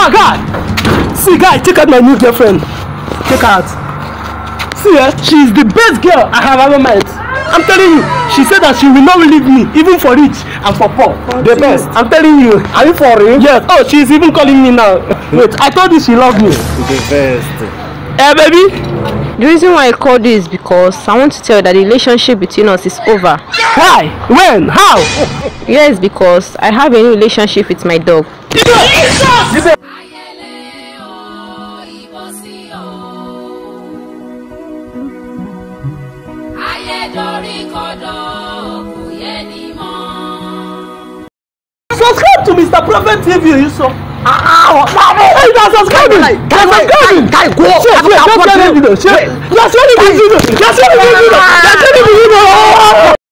Ah, guy! See, guy, check out my new girlfriend. Check out. See, eh, she's the best girl I have ever met. I'm telling you, she said that she will not leave me, even for rich and for poor. the best. I'm telling you. Are you for real? Yes. Oh, she's even calling me now. Wait, I told you she loved me. The best. Eh, baby? The reason why I called you is because I want to tell you that the relationship between us is over. Why? When? How? Yes, because I have a new relationship with my dog. Subscribe to Mr. Prophet TV, you saw. Ah, hey, you are subscribing. Are subscribing. Guy, go. Share, share, share the video. Share. Share the video. Share the video.